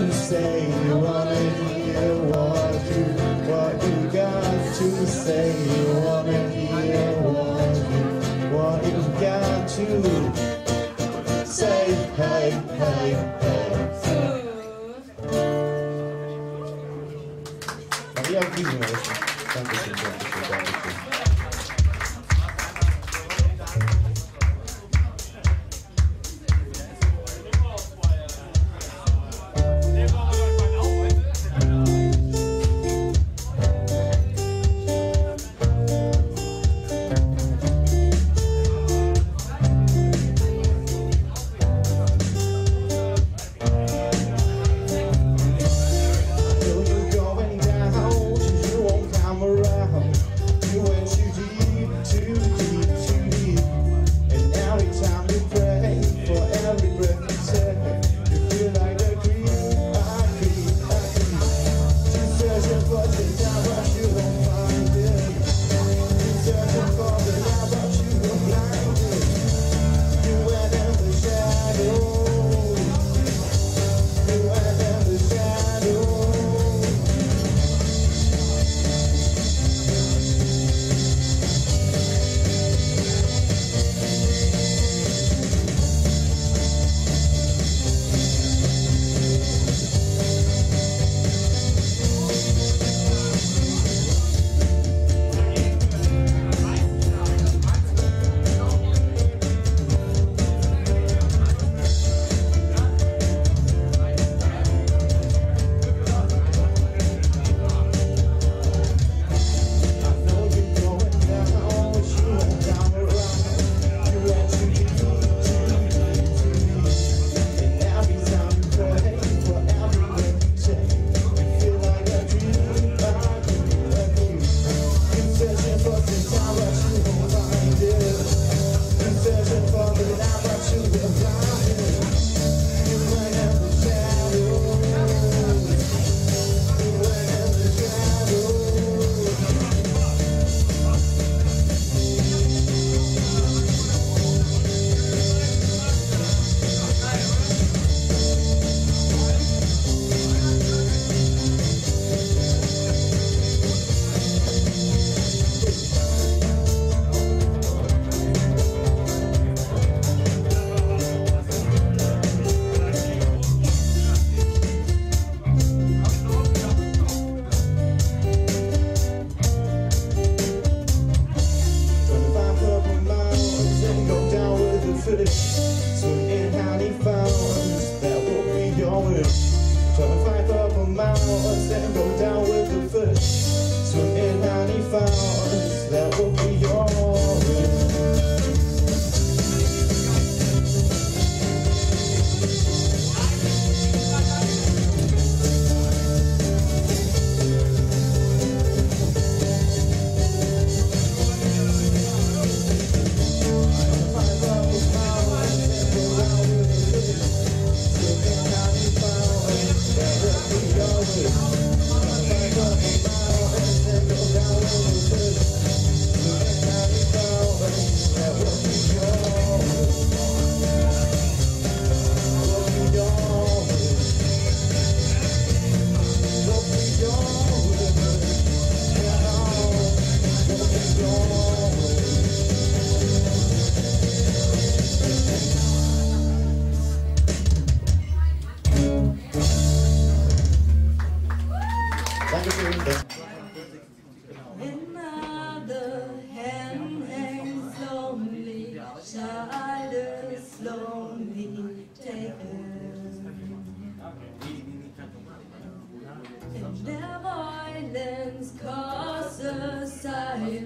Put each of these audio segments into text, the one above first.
you say you want to hear what you, what you got to say. You want to hear what you, what you got to say. Hey, hey, hey. Maria Guimarães,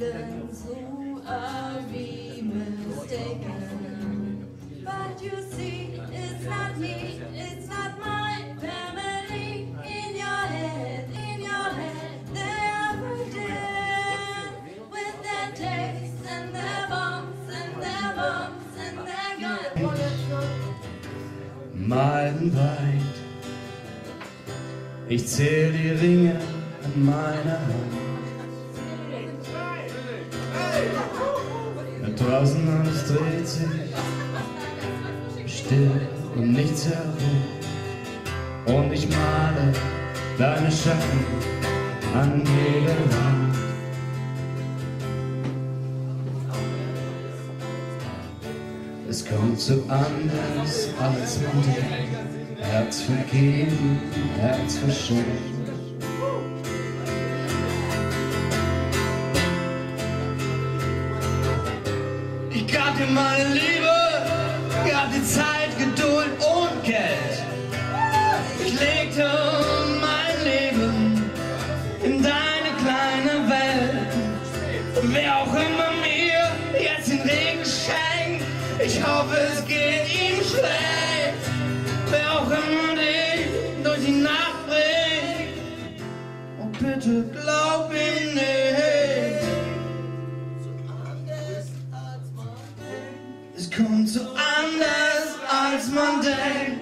feeling soon I'll be mistaken. But you see, it's not me, it's not my family. In your head, in your head, they are pretend with their takes and their bombs and their bombs and their guns. Meilenweit, ich zähle die Ringe an meiner Hand. Draußen alles dreht sich still um nichts herum. Und ich male deine Schatten an jeder Wand. Es kommt so anders als man denkt. Herz vergeben, Herz verschenkt. Meine Liebe, gab dir Zeit, Geduld und Geld. Ich legte mein Leben in deine kleine Welt. Wer auch immer mir jetzt den Regen schenkt, ich hoffe, es geht ihm schlecht. Wer auch immer dich durch die Nacht bringt, und bitte glaub ihm nicht. Kommt so anders, als man denkt.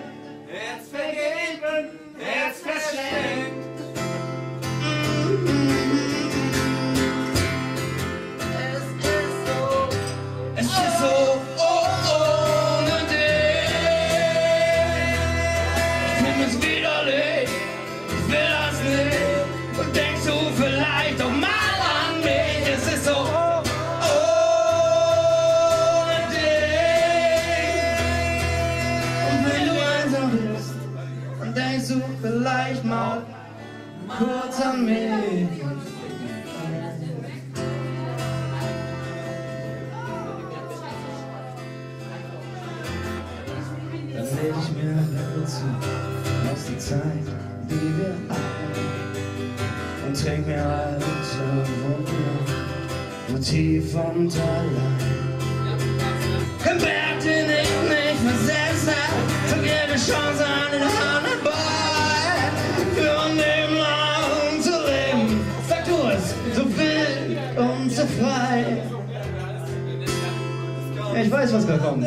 Denkst du vielleicht mal kurz an mich. Dann leg ich mir Bälle zu aus der Zeit, die wir hatten und trink mir alte Wunder, nur tief und allein. Ein Berg, den ich nicht versetzt hab, die Chance an den Handball. So frei. Ja, ich weiß, was da kommt.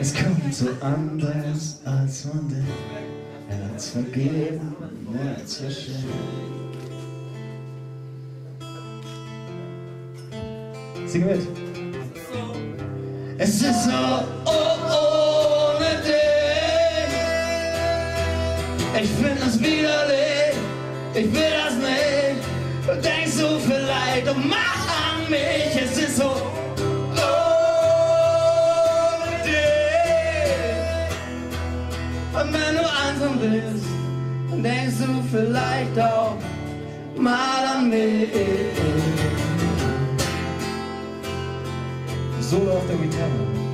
Es kommt so anders, als man denkt. Herz vergeben, Herz verschenkt. Sing mit. Es ist so oh, ohne dich. Ich find das widerlich, ich will das nicht. Denkst du vielleicht, oh, mach an mich. Es ist so ohne dich. Und wenn du einsam bist, dann denkst du vielleicht auch mal an mich. Solo auf der Gitarre.